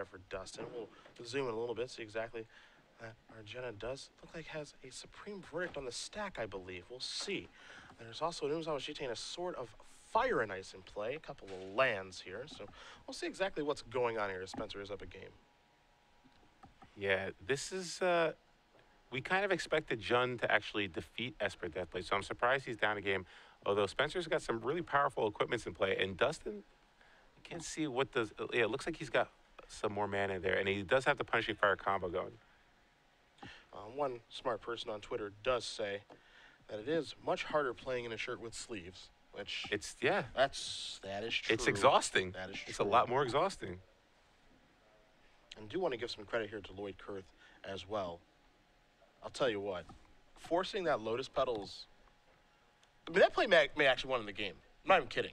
there for Dustin. We'll zoom in a little bit, see exactly that Argenna does look like has a supreme verdict on the stack, I believe. We'll see. There's also an Umezawa and a sword of fire and ice in play, a couple of lands here. So we'll see exactly what's going on here Spencer is up a game. Yeah, this is. Uh, we kind of expected Jund to actually defeat Esper Deathblade, so I'm surprised he's down a game. Although Spencer's got some really powerful equipments in play, and Dustin, I can't see what does. Yeah, it looks like he's got some more mana there, and he does have the punishing fire combo going. Uh, one smart person on Twitter does say that it is much harder playing in a shirt with sleeves, which It's yeah, that's that is true. it's exhausting. That is true. It's a lot more exhausting. And do want to give some credit here to Lloyd Kurth as well. I'll tell you what, forcing that Lotus Petals. I mean, that play may, may actually won in the game. I'm not even kidding.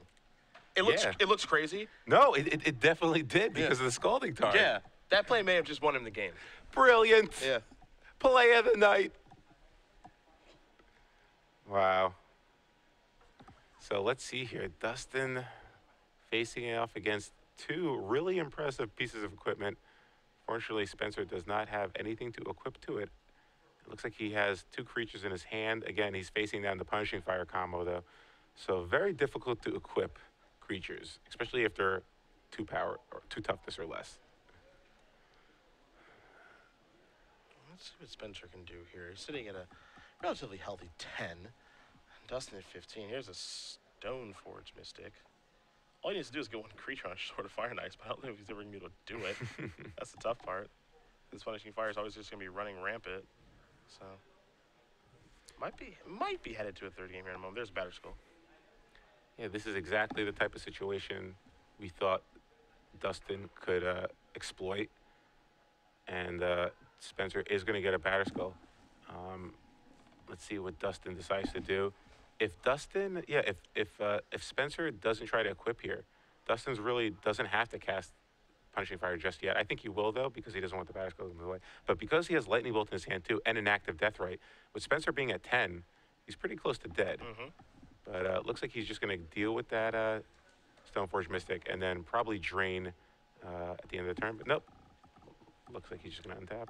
It looks Yeah. it looks crazy. No, it, it, it definitely did Yeah. because of the scalding tarn. Yeah, that play may have just won him the game. Brilliant. Yeah. Play of the night. Wow. So let's see here. Dustin facing off against two really impressive pieces of equipment. Fortunately, Spencer does not have anything to equip to it. It looks like he has two creatures in his hand. Again, he's facing down the Punishing Fire combo, though. So very difficult to equip creatures, especially if they're two power or two toughness or less. Let's see what Spencer can do here. He's sitting at a relatively healthy 10. Dustin at 15. Here's a Stoneforge Mystic. All he needs to do is get one creature on a Sword of Fire Ice, but I don't know if he's ever going to be able to do it. That's the tough part. This Punishing Fire is always just going to be running rampant. So, might be might be headed to a third game here in a moment. There's Batterskull. Yeah, this is exactly the type of situation we thought Dustin could uh, exploit, and uh, Spencer is going to get a Batterskull. Um, let's see what Dustin decides to do. If Dustin, yeah, if if uh, if Spencer doesn't try to equip here, Dustin's really doesn't have to cast punishing fire just yet. I think he will though because he doesn't want the Batterskull to move away. But because he has lightning bolt in his hand too and an active Deathrite, with Spencer being at ten, he's pretty close to dead. Mm-hmm. But uh, looks like he's just going to deal with that uh, Stoneforge Mystic and then probably drain uh, at the end of the turn. But nope. Looks like he's just going to untap.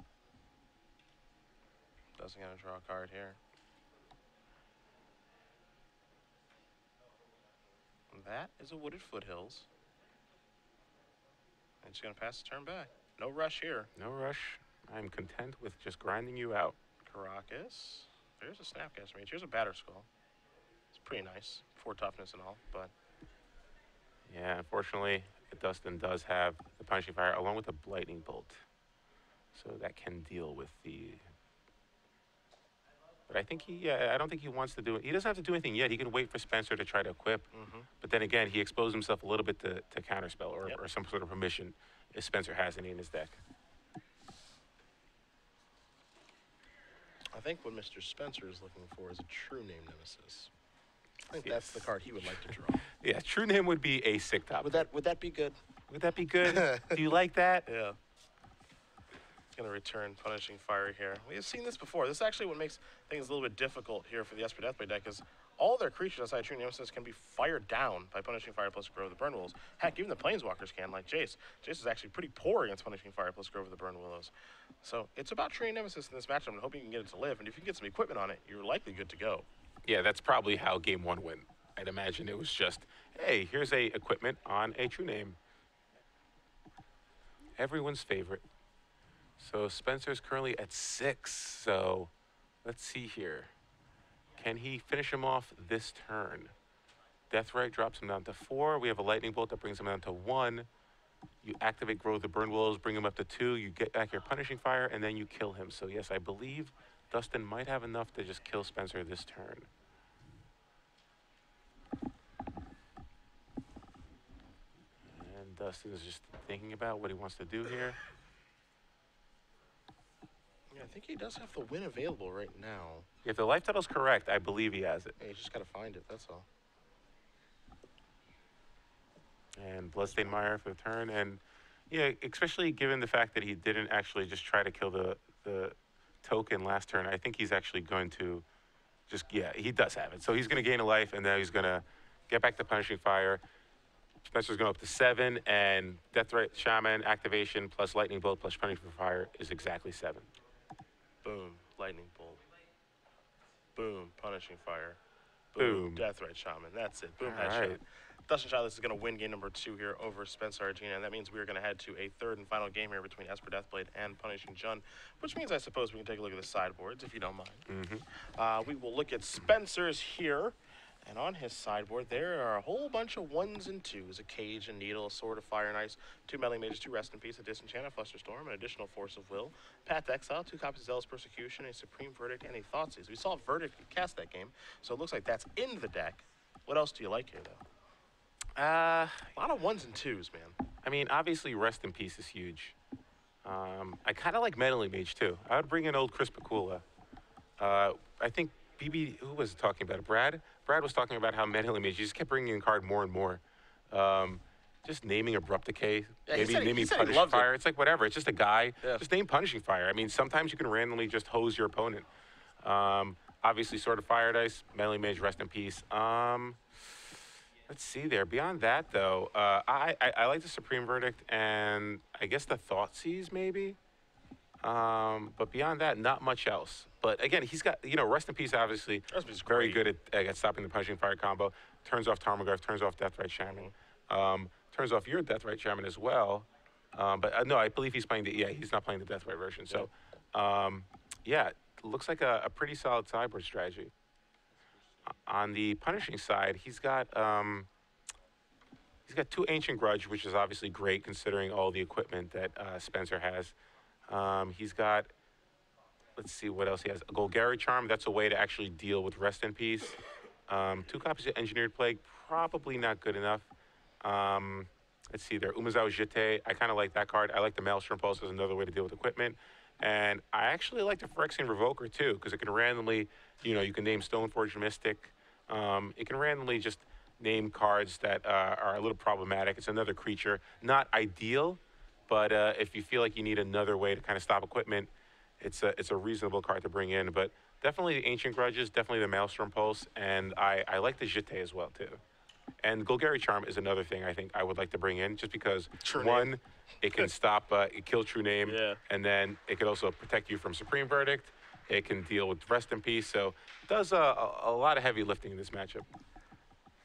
Doesn't going to draw a card here. That is a Wooded Foothills. And just going to pass the turn back. No rush here. No rush. I'm content with just grinding you out. Karakas. There's a Snapcaster Mage. Here's a Batterskull. Pretty nice. for toughness and all, but Yeah, unfortunately, Dustin does have the Punishing Fire along with the Lightning Bolt. So that can deal with the. But I think he, yeah, I don't think he wants to do it. He doesn't have to do anything yet. He can wait for Spencer to try to equip. Mhm. But then again, he exposed himself a little bit to, to counterspell or, Yep. or some sort of permission if Spencer has any in his deck. I think what Mr. Spencer is looking for is a true name nemesis. I think Yes. that's the card he would like to draw. Yeah, true name would be a sick top. would that would that be good? Would that be good? Do you like that? Yeah. Gonna return punishing fire here. We have seen this before. This is actually what makes things a little bit difficult here for the Esper Deathblade deck is all their creatures outside True Nemesis can be fired down by punishing fire plus Grove of the Burnwillows. Heck, even the Planeswalkers can, like Jace. Jace is actually pretty poor against punishing fire plus Grove of the Burnwillows. So it's about True Nemesis in this matchup and hoping you can get it to live. And if you can get some equipment on it, you're likely good to go. Yeah, that's probably how game one went. I'd imagine it was just, hey, here's a equipment on a true name. Everyone's favorite. So Spencer's currently at six. So let's see here. Can he finish him off this turn? Deathrite drops him down to four. We have a lightning bolt that brings him down to one. You activate Grow the Burn Willows, bring him up to two. You get back your Punishing Fire, and then you kill him. So yes, I believe Dustin might have enough to just kill Spencer this turn. And Dustin is just thinking about what he wants to do here. Yeah, I think he does have the win available right now. If the life title's correct, I believe he has it. Hey, you just gotta find it, that's all. And Bloodstained Mire for the turn. And yeah, especially given the fact that he didn't actually just try to kill the, the token last turn, I think he's actually going to just, yeah, he does have it. So he's going to gain a life, and then he's going to get back to Punishing Fire. Spencer's going up to seven, and Deathrite Shaman activation plus Lightning Bolt plus Punishing Fire is exactly seven. Boom, lightning bolt. Boom, punishing fire. Boom. Deathrite Shaman. That's it. Boom, All headshot. right. Dustin Shiles is going to win game number two here over Spencer Argenna, and that means we are going to head to a third and final game here between Esper Deathblade and Punishing Jund, which means I suppose we can take a look at the sideboards if you don't mind. Mm-hmm. Uh, we will look at Spencer's here, and on his sideboard there are a whole bunch of ones and twos: a cage, a needle, a sword of fire and ice, two meddling mages, two rest in peace, a disenchant, a flusterstorm, an additional force of will, path exile, two copies of zealous persecution, a supreme verdict, and a thought thoughtseize. We saw verdict cast that game, so it looks like that's in the deck. What else do you like here, though? Uh, A lot of ones and twos, man. I mean, obviously, Rest in Peace is huge. Um, I kind of like Meddling Mage too. I would bring in old Chris Pikula. Uh, I think BB, who was talking about it? Brad? Brad was talking about how Meddling Mage, he just kept bringing in card more and more. Um, just naming Abrupt Decay, Yeah, maybe said he- he naming Punishing loves it. Fire. It's like whatever. It's just a guy. Yeah. Just name Punishing Fire. I mean, sometimes you can randomly just hose your opponent. Um, obviously, sort of Fire Dice, Meddling Mage, Rest in Peace. Um, Let's see there. Beyond that, though, uh, I, I I like the Supreme Verdict and I guess the Thoughtseize maybe. Um, but beyond that, not much else. But again, he's got you know Rest in Peace. Obviously, Rest in Peace is very good at, at stopping the punishing fire combo. Turns off Tarmogoyf. Turns off Deathrite Shaman. Um, turns off your Deathrite Shaman as well. Um, but uh, no, I believe he's playing the yeah he's not playing the Deathrite version. So um, yeah, looks like a, a pretty solid sideboard strategy on the punishing side, he's got um, he's got two ancient grudge, which is obviously great considering all the equipment that uh, Spencer has. Um, he's got let's see what else he has. A Golgari charm. That's a way to actually deal with rest in peace. Um, two copies of engineered plague, probably not good enough. Um, let's see there. Umezawa's Jitte. I kind of like that card. I like the Maelstrom Pulse as another way to deal with equipment. And I actually like the Phyrexian Revoker too, because it can randomly, you know, you can name Stoneforge Mystic. Um, it can randomly just name cards that uh, are a little problematic. It's another creature, not ideal, but uh, if you feel like you need another way to kind of stop equipment, it's a it's a reasonable card to bring in. But definitely the Ancient Grudges, definitely the Maelstrom Pulse, and I, I like the Jitte as well too. And Golgari Charm is another thing I think I would like to bring in, just because True Name. one, it can stop, uh, it kill True Name, Yeah. and then it could also protect you from Supreme Verdict. It can deal with Rest in Peace, so it does uh, a, a lot of heavy lifting in this matchup.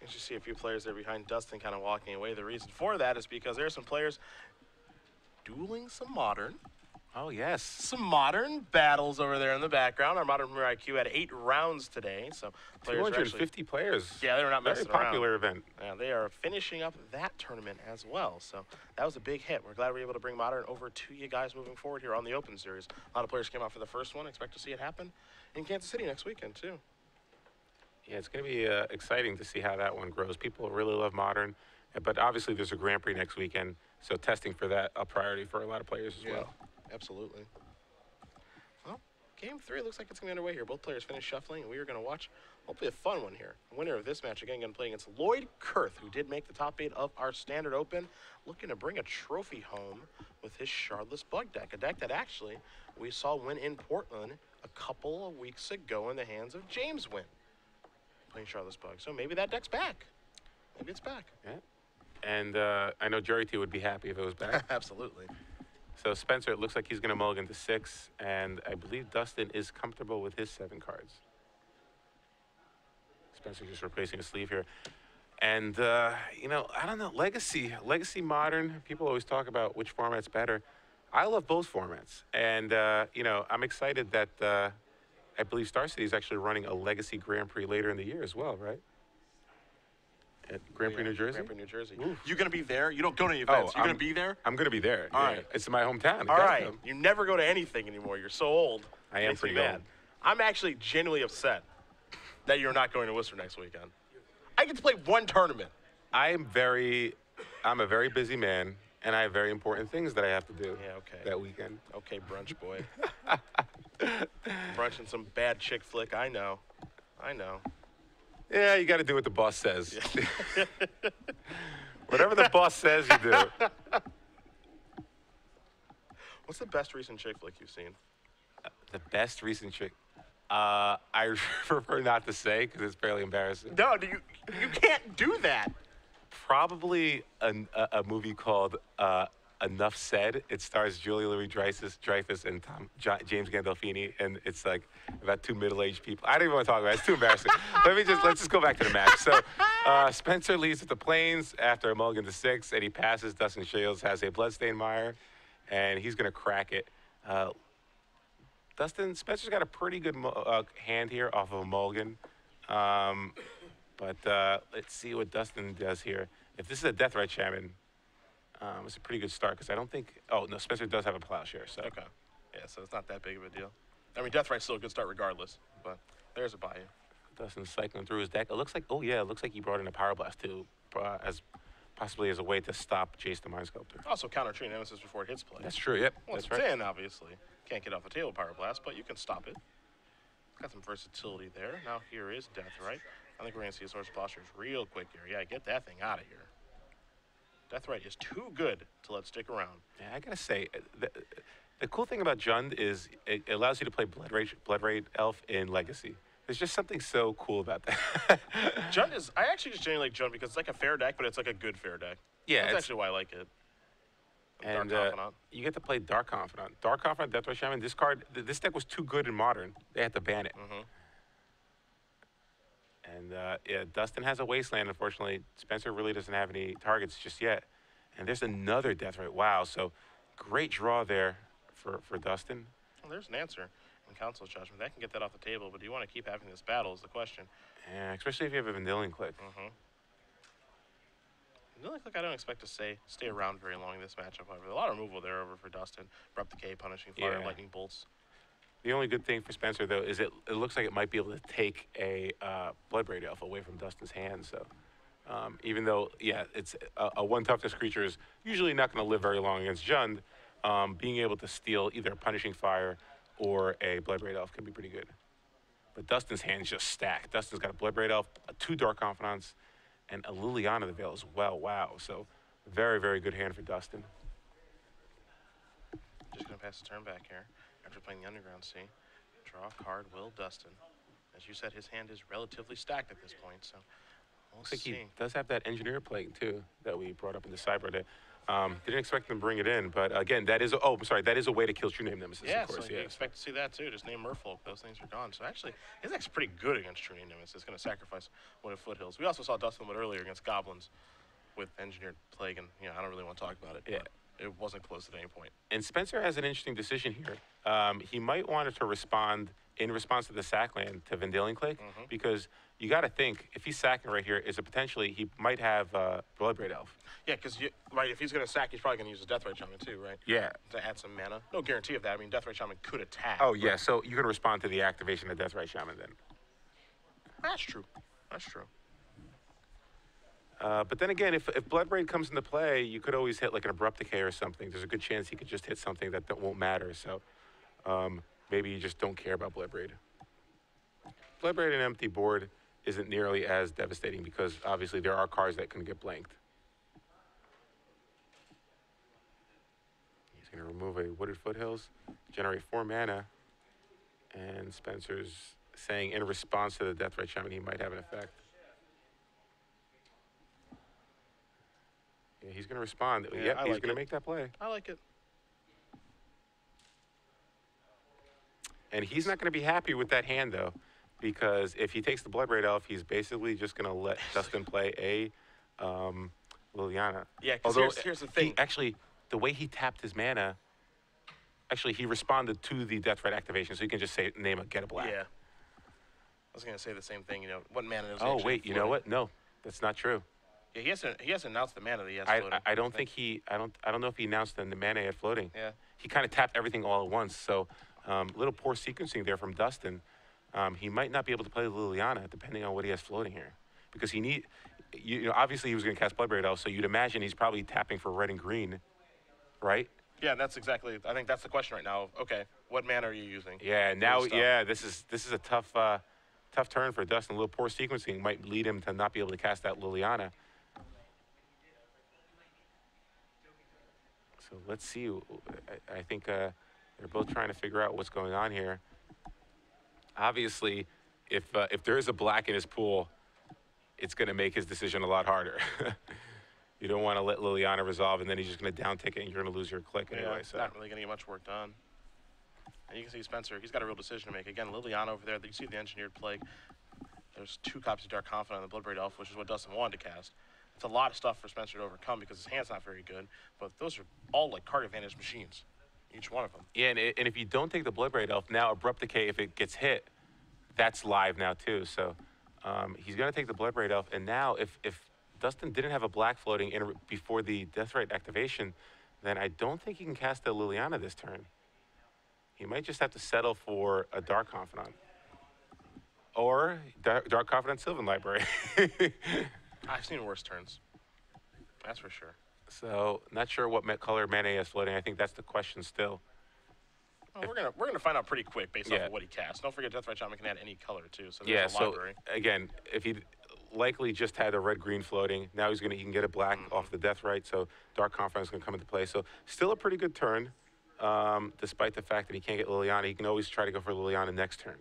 You should see a few players there behind Dustin kind of walking away. The reason for that is because there are some players dueling some modern. Oh yes, Some modern battles over there in the background. Our modern Mirror IQ had eight rounds today, so players are actually 250 players. Yeah, they were not Very messing around. Very popular event. Yeah, they are finishing up that tournament as well. So that was a big hit. We're glad we were able to bring Modern over to you guys moving forward here on the Open Series. A lot of players came out for the first one. Expect to see it happen in Kansas City next weekend, too. Yeah, it's going to be uh, exciting to see how that one grows. People really love modern, but obviously there's a Grand Prix next weekend, so testing for that a priority for a lot of players as well. Absolutely. Well, game three looks like it's going to be underway here. Both players finished shuffling, and we are going to watch hopefully a fun one here. The winner of this match, again, going to play against Lloyd Kurth, who did make the top eight of our standard open, looking to bring a trophy home with his Shardless Bug deck, a deck that actually we saw win in Portland a couple of weeks ago in the hands of James Wynn, playing Shardless Bug. So maybe that deck's back. Maybe it's back. Yeah. And uh, I know Jerry T would be happy if it was back. Absolutely. so Spencer, it looks like he's going to mulligan to six, and I believe Dustin is comfortable with his seven cards. Spencer just replacing a sleeve here. And, uh, you know, I don't know, Legacy, Legacy Modern, people always talk about which format's better. I love both formats. And, uh, you know, I'm excited that uh, I believe Star City is actually running a Legacy Grand Prix later in the year as well, right? At Grand Prix, Yeah, New Jersey? Grand Prix, New Jersey. Oof. You going to be there? You don't go to any oh, events. You're going I'm- to be there? I'm going to be there. All yeah. right. It's my hometown. All come. You never go to anything anymore. You're so old. I am pretty mad. old. I'm actually genuinely upset that you're not going to Worcester next weekend. I get to play one tournament. I am very, I'm a very busy man, and I have very important things that I have to do Yeah, okay. that weekend. Okay, brunch boy. Brunching some bad chick flick. I know. I know. Yeah, you got to do what the boss says. Whatever the boss says, you do. What's the best recent chick flick you've seen? The best recent trick. Uh, I prefer not to say because it's fairly embarrassing. No, do you you can't do that. probably an, a, a movie called uh, Enough Said. It stars Julia Louis Dreyfus, Dreyfus and Tom, Ja- James Gandolfini, and it's like about two middle-aged people. I don't even want to talk about it. It's too embarrassing. Let me just let's just go back to the match. So uh, Spencer leads with the Plains after a mulligan to six, and he passes. Dustin Shiles has a bloodstained mire, and he's going to crack it. Uh, Dustin Spencer's got a pretty good mo- uh, hand here off of a mulligan. Um, but uh, let's see what Dustin does here. If this is a Deathrite Shaman, um, it's a pretty good start because I don't think. Oh no, Spencer does have a plowshare. So Okay. Yeah, so it's not that big of a deal. I mean, Deathrite's still a good start regardless, but there's a buy Dustin's cycling through his deck. It looks like. Oh yeah, it looks like he brought in a Pyroblast too, uh, as possibly as a way to stop Jace the Mind Sculptor. Also, counter Tree Nemesis before it hits play. That's true. Yep, Once that's it's right. in, obviously. Can't get off the table Pyroblast, but you can stop it. Got some versatility there. Now here is Death Right. I think we're to see a Source Postures real quick here. Yeah, get that thing out of here. Deathrite is too good to let stick around. Yeah, I gotta say, uh, the, the cool thing about Jund is it allows you to play Blood Rage, Bloodbraid Elf in Legacy. There's just something so cool about that. Jund is. I actually just genuinely like Jund because it's like a fair deck, but it's like a good fair deck. Yeah, That's actually why I like it. Dark and uh, Confidant. you get to play Dark Confidant. Dark Confidant, Death Shaman. This card, th- this deck was too good in Modern. They had to ban it. Mhm. And uh, yeah, Dustin has a Wasteland. Unfortunately, Spencer really doesn't have any targets just yet. And there's another Deathrite. Wow. So great draw there for for Dustin. Well, there's an answer in Council's Judgment. That can get that off the table, but do you want to keep having this battle is the question. Yeah, especially if you have a Vendilion Clique. Mm-hmm. Really, like I don't expect to stay stay around very long in this matchup. However, a lot of removal there over for Dustin. Brought the K, punishing fire, Yeah. lightning bolts. The only good thing for Spencer though is it it looks like it might be able to take a uh, Bloodbraid Elf away from Dustin's hand. So um, even though yeah, it's a, a one toughness creature is usually not going to live very long against Jund, um, being able to steal either a Punishing Fire or a Bloodbraid Elf can be pretty good. But Dustin's hand's just stacked. Dustin's got a Bloodbraid Elf, a two Dark Confidants, and a Liliana the Veil as well. Wow. So very very good hand for Dustin. Just gonna pass the turn back here after playing the Underground Sea. Draw a card, Will Dustin. As you said, his hand is relatively stacked at this point, so we'll Looks like see. he does have that engineer plague too that we brought up in the cyber day. Um, didn't expect them to bring it in, but again, that is a, oh, sorry, that is a way to kill True Name Nemesis. Yeah, of course, so you yeah. expect to see that too. Just name Merfolk. Those things are gone. So actually, his deck's pretty good against True Name Nemesis. It's going to sacrifice one of Foothills. We also saw Dustin Wood earlier against Goblins with Engineered Plague, and you know I don't really want to talk about it. Yeah. It wasn't close at any point. And Spencer has an interesting decision here. Um, he might want to respond in response to the sack land to Vendilion Clique Mm-hmm. because you got to think if he's sacking right here, is a potentially he might have uh, Bloodbraid Elf. Yeah, because right, if he's going to sack, he's probably going to use his Deathrite Shaman too, right? Yeah. To add some mana. No guarantee of that. I mean, Deathrite Shaman could attack. Oh yeah, so you can respond to the activation of Deathrite Shaman then. That's true. That's true. Uh, but then again, if, if Bloodbraid comes into play, you could always hit like an Abrupt Decay or something. There's a good chance he could just hit something that, that won't matter. So um, maybe you just don't care about Bloodbraid. Bloodbraid and empty board isn't nearly as devastating because obviously there are cards that can get blanked. He's going to remove a Wooded Foothills, generate four mana, and Spencer's saying in response to the Deathrite Shaman he might have an effect. Yeah, he's going to respond. Yeah, yep, I he's like going to make that play. I like it. And he's not going to be happy with that hand, though, because if he takes the Bloodbraid off, he's basically just going to let Dustin play a um, Liliana. Yeah, because here's- here's the he- thing. actually, the way he tapped his mana, actually, he responded to the Deathrite activation, so you can just say, name a Get a Black. Yeah. I was going to say the same thing. You know, what mana is Oh, wait, you know what? No, that's not true. Yeah, he hasn't. He hasn't announced the mana that he has I, floating. I, I don't think he, I don't, I don't know if he announced the, the mana he had floating. Yeah. he kind of tapped everything all at once. So um, little poor sequencing there from Dustin. Um, he might not be able to play Liliana depending on what he has floating here, because he need. You, you know, obviously he was going to cast Bloodbraid Elf, so you'd imagine he's probably tapping for red and green, right? Yeah, that's exactly. I think that's the question right now. Okay, what mana are you using? Yeah. Now, yeah, this is this is a tough, uh, tough turn for Dustin. A little poor sequencing might lead him to not be able to cast that Liliana. So let's see. I, I think uh, they're both trying to figure out what's going on here. Obviously, if uh, if there is a black in his pool, it's going to make his decision a lot harder. You don't want to let Liliana resolve, and then he's just going to down tick it, and you're going to lose your click Yeah, anyway. So not really going to get much work done. And you can see Spencer, he's got a real decision to make. Again, Liliana over there, you see the engineered plague. There's two copies of Dark Confidant on the Bloodbraid Elf, which is what Dustin wanted to cast. It's a lot of stuff for Spencer to overcome because his hand's not very good, but those are all like card advantage machines, each one of them. yeah, and, i- and if you don't take the blood Bloodbraid Elf now, Abrupt Decay, if it gets hit, that's live now too. So um, he's going to take the blood Bloodbraid Elf, and now if if Dustin didn't have a black floating in, before the Deathrite activation, then I don't think he can cast the Liliana this turn. He might just have to settle for a Dark Confidant. Or Dark Confidant Sylvan Library. I've seen worse turns. That's for sure. so, not sure what color mana he has floating. I think that's the question still. Well, we're gonna we're gonna find out pretty quick based off of what he casts. Don't forget, Deathrite Shaman can add any color too. So there's yeah, a so library. again, if he likely just had a red green floating, now he's gonna he can get a black Mm-hmm. off the Deathrite, so Dark Confidant is gonna come into play. So still a pretty good turn, um, despite the fact that he can't get Liliana. He can always try to go for Liliana next turn.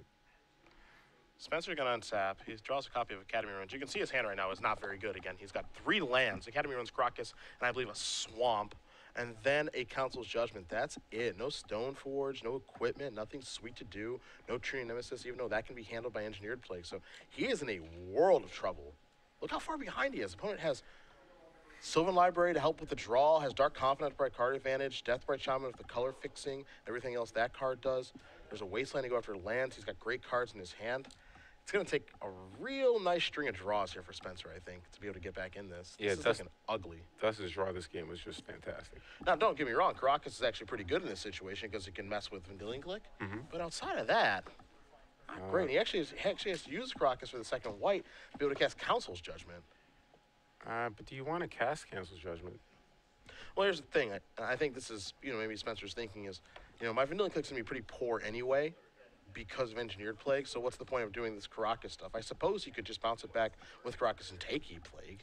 Spencer gonna unsap. He draws a copy of Academy Ruins. You can see his hand right now is not very good. Again, he's got three lands: Academy Ruins, Crocus, and I believe a swamp, and then a Council's Judgment. That's it. No Stone Forge, no equipment, nothing sweet to do. No Tree Nemesis, even though that can be handled by Engineered Plague. So he is in a world of trouble. Look how far behind he is. Opponent has Sylvan Library to help with the draw, has Dark Confidant bright card advantage, Deathrite Shaman with the color fixing, everything else that card does. There's a Wasteland to go after lands. He's got great cards in his hand. It's going to take a real nice string of draws here for Spencer, I think, to be able to get back in this. Yeah, this is looking ugly. Dustin's draw this game was just fantastic. Now, don't get me wrong, Karakas is actually pretty good in this situation because he can mess with Vendilion Clique. Mm-hmm. But outside of that, not Uh, great. He actually, has, he actually has to use Karakas for the second white to be able to cast Council's Judgment. Uh, but do you want to cast Council's Judgment? Well, here's the thing. I, I think this is, you know, maybe Spencer's thinking is, you know, my Vendilion Clique's going to be pretty poor anyway because of Engineered Plague. So what's the point of doing this Karakas stuff? I suppose you could just bounce it back with Karakas and take E Plague.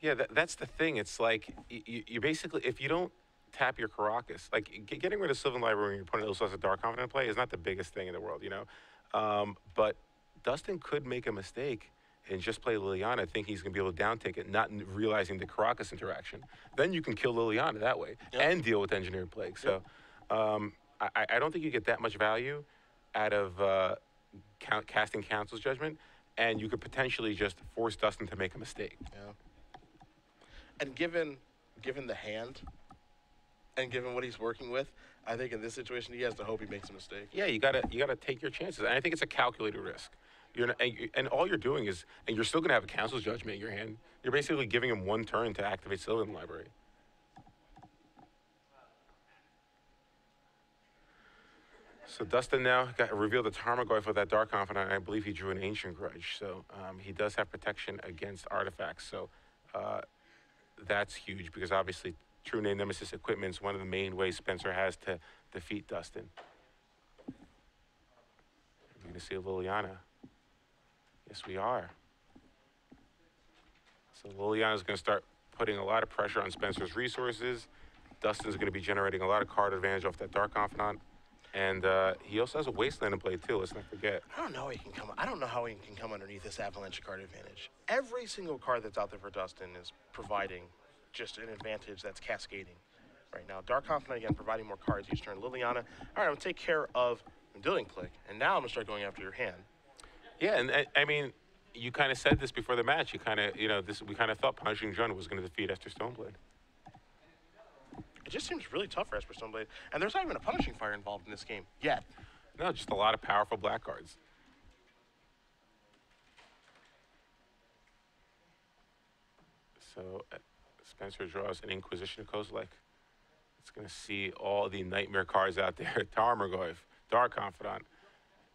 Yeah, that, that's the thing. It's like y- y- you basically, if you don't tap your Karakas, like getting rid of Sylvan Library when your opponent also has a Dark Confidant play is not the biggest thing in the world, you know. Um, but Dustin could make a mistake and just play Liliana, think he's going to be able to down take it, not realizing the Karakas interaction. Then you can kill Liliana that way Yep. and deal with Engineered Plague. So um, I- I don't think you get that much value out of uh, count, casting Council's Judgment, and you could potentially just force Dustin to make a mistake. Yeah. And given given the hand and given what he's working with, I think in this situation he has to hope he makes a mistake. Yeah, you gotta you gotta take your chances, and I think it's a calculated risk. You're not, and, you- and all you're doing is, and you're still gonna have a council's judgment in your hand. You're basically giving him one turn to activate Sylvan Library. So Dustin now got revealed the Tarmogoyf with that Dark Confidant. I believe he drew an Ancient Grudge, so um, he does have protection against artifacts. So uh, that's huge because obviously True Name Nemesis equipment is one of the main ways Spencer has to defeat Dustin. We're going to see a Liliana. Yes, we are. So Liliana's going to start putting a lot of pressure on Spencer's resources. Dustin's going to be generating a lot of card advantage off that Dark Confidant. And uh, he also has a Wasteland in play, too. Let's not forget. I don't know how he can come. I don't know how he can come underneath this avalanche card advantage. Every single card that's out there for Dustin is providing just an advantage that's cascading right now. Dark Confidant again providing more cards each turn. Liliana, all right, I'm gonna take care of Dilling Click, and now I'm gonna start going after your hand. Yeah, and I, I mean, you kind of said this before the match. You kind of, you know, this we kind of thought Punishing Jund was going to defeat Esper Stoneblade. It just seems really tough for Esper Stoneblade, and there's not even a punishing fire involved in this game yet. No, just a lot of powerful black cards. So uh, Spencer draws an Inquisition of Kozilek. It's going to see all the nightmare cards out there. Tarmogoyf, Dark Confidant,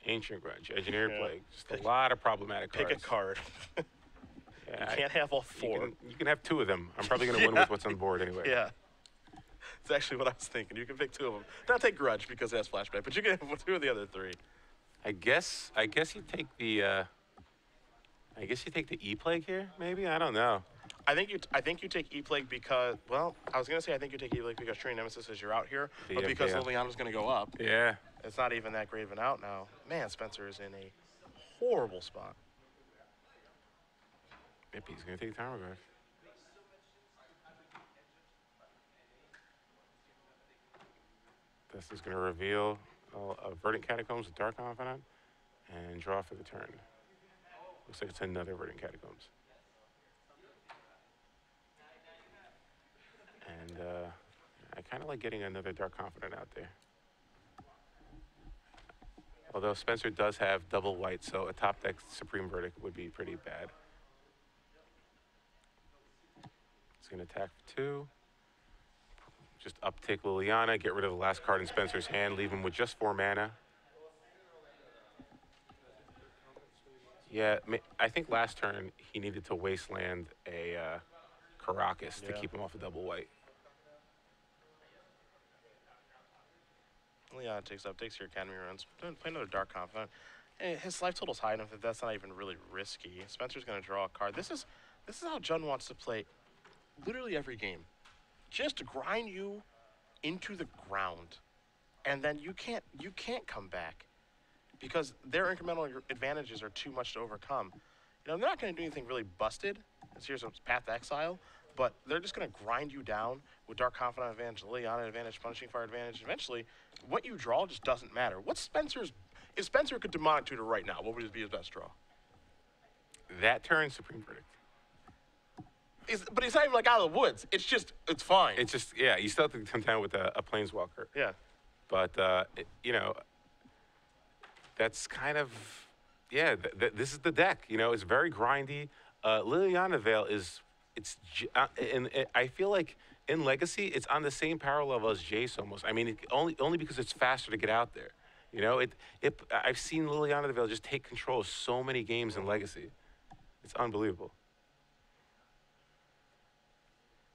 Ancient Grudge, Engineered Yeah. Plague. Just Pick- a lot of problematic cards. Pick a card. Yeah, you can't have all you four. can, you can have two of them. I'm probably going to win with what's on board anyway. Yeah. It's actually what I was thinking. You can pick two of them. Not take Grudge because it has flashback, but you can have two of the other three. I guess I guess you take the uh, I guess you take the E plague here, maybe? I don't know. I think you. T- I think you take E Plague because. Well, I was gonna say I think you take E Plague because Tree Nemesis is you're out here, but because. Liliana's gonna go up, Yeah. it's not even that great of an out now. Man, Spencer is in a horrible spot. Maybe he's gonna take Tarmogoyf. This is going to reveal uh, a Verdant Catacombs with Dark Confidant and draw for the turn. Looks like it's another Verdant Catacombs. And uh, I kind of like getting another Dark Confidant out there. Although Spencer does have double white, so a top deck Supreme Verdict would be pretty bad. It's going to attack for two. Just uptick Liliana, get rid of the last card in Spencer's hand, leave him with just four mana. Yeah, I think last turn he needed to wasteland a uh, Karakas to keep him off a double white. Leon takes up, takes your academy ruins. Play another Dark Confidant. Eh, His life total's high enough that that's not even really risky. Spencer's going to draw a card. This is this is how Jund wants to play literally every game. Just grind you into the ground. And then you can't you can't come back because their incremental advantages are too much to overcome. You know, they're not going to do anything really busted. This here's a path to exile, but they're just going to grind you down with Dark Confidant advantage, Liliana advantage, Punishing Fire advantage. Eventually, what you draw just doesn't matter. What's Spencer's? If Spencer could demonic tutor right now, what would be his best draw? That turn, Supreme Verdict. Is, but he's not even like out of the woods. It's just, it's fine. It's just, yeah, you still have to come down with a, a Planeswalker. yeah. But, uh, it, you know, that's kind of, yeah, th- th- this is the deck. You know, it's very grindy. Uh, Liliana Vale is, it's, j- uh, and and I feel like in Legacy, it's on the same power level as Jace almost. I mean, it, only only because it's faster to get out there. You know, it, it I've seen Liliana Vale just take control of so many games in Legacy. It's unbelievable.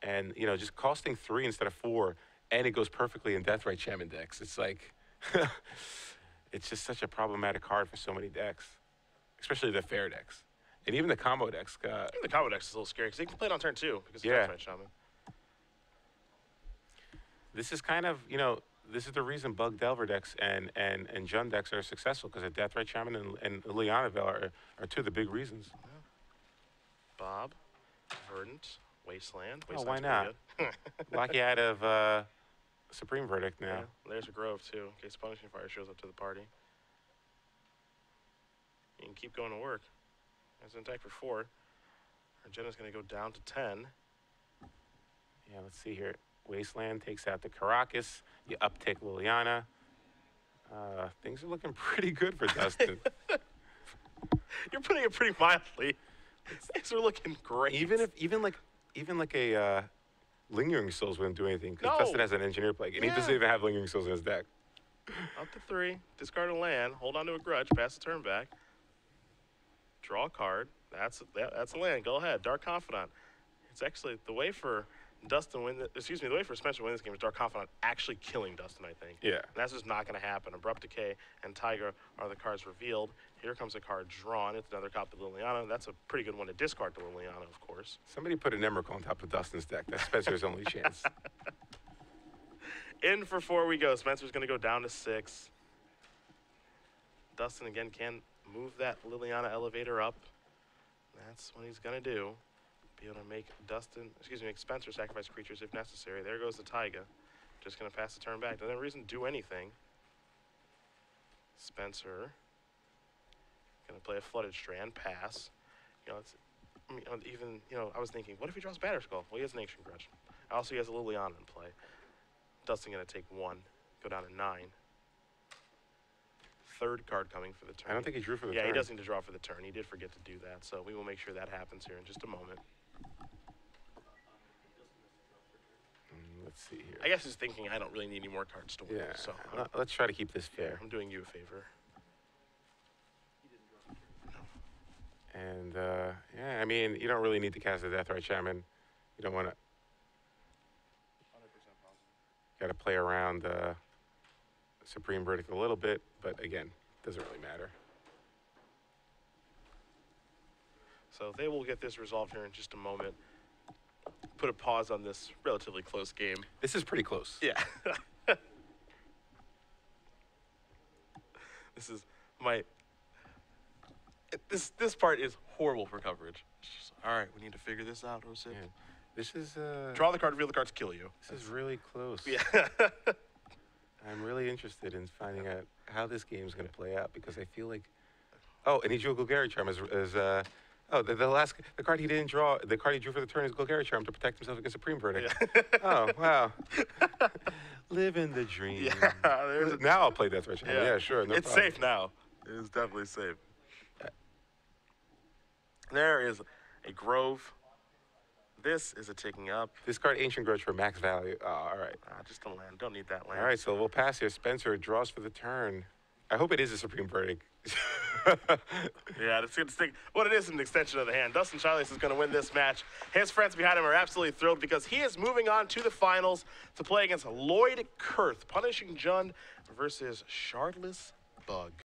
And, you know, just costing three instead of four, and it goes perfectly in Deathrite Shaman decks. It's like, it's just such a problematic card for so many decks, especially the fair decks. And even the combo decks. Uh, the combo deck is a little scary because they can play it on turn two because Yeah. of Death Shaman. this is kind of, you know, this is the reason Bug Delver decks and, and, and Jund decks are successful because Deathrite Shaman and, and Liana Vale are, are two of the big reasons. Bob, Verdant, Wasteland. Oh, why not? Lock out of uh, Supreme Verdict now. Yeah, there's a Grove too, in case Punishing Fire shows up to the party. You can keep going to work. There's an attack for four. Argenna's going to go down to 10. Yeah, let's see here. Wasteland takes out the Karakas. You uptick Liliana. Uh, things are looking pretty good for Dustin. You're putting it pretty mildly. Things are looking great. even if, even like, even like a uh, Lingering Souls wouldn't do anything because No. Dustin has an Engineer Plague, and he doesn't Yeah. even have Lingering Souls in his deck. Up to three. Discard a land. Hold on to a grudge. Pass the turn back. Draw a card. That's that, that's a land. Go ahead. Dark Confidant. It's actually the way for Dustin win. The, excuse me. The way for Spencer to win this game is Dark Confidant actually killing Dustin. I think. Yeah. And that's just not going to happen. Abrupt Decay and Taiga are the cards revealed. Here comes a card drawn. It's another copy of Liliana. That's a pretty good one to discard to Liliana, of course. Somebody put an Emrakul on top of Dustin's deck. That's Spencer's only chance. In for four we go. Spencer's going to go down to six. Dustin again can move that Liliana elevator up. That's what he's going to do. Be able to make Dustin, excuse me, make Spencer sacrifice creatures if necessary. There goes the Taiga. Just going to pass the turn back. Doesn't have reason to do anything. Spencer going to play a Flooded Strand, pass. You know, it's I mean, even, you know, I was thinking, what if he draws Batterskull? Well, he has an Ancient Grudge. Also, he has a Liliana in play. Dustin going to take one, go down to nine. Third card coming for the turn. I don't think he drew for the yeah, turn. he does need to draw for the turn. He did forget to do that, so we will make sure that happens here in just a moment. Mm, Let's see here. I guess he's thinking I don't really need any more cards to win, yeah. so I'm, let's try to keep this fair. I'm doing you a favor. And uh, yeah, I mean, you don't really need to cast a Deathrite Shaman. You don't want to. Got to play around uh, Supreme Verdict a little bit, but again, it doesn't really matter. So they will get this resolved here in just a moment. Put a pause on this relatively close game. This is pretty close. Yeah. this is my. This this part is horrible for coverage. It's just, all right, we need to figure this out, Jose. Yeah. This is uh, Draw the card, reveal the cards, kill you. This is really close. Yeah. I'm really interested in finding out how this game's going to play out because I feel like, oh, and he drew a Golgari charm as, as uh, oh, the, the last the card he didn't draw, the card he drew for the turn is Golgari charm to protect himself against Supreme Verdict. oh wow, living the dream. Yeah, now I'll play Death Rush. Yeah, yeah sure. No it's problem. safe now. It is definitely safe. There is a grove. This is a taking up. This card, Ancient Grudge, for max value. Oh, all right. Ah, just a land. Don't need that land. All right, so we'll pass here. Spencer draws for the turn. I hope it is a Supreme Verdict. Yeah, it's gonna stick. What it is an extension of the hand. Dustin Charles is going to win this match. His friends behind him are absolutely thrilled because he is moving on to the finals to play against Lloyd Kurth, punishing Jund versus Shardless Bug.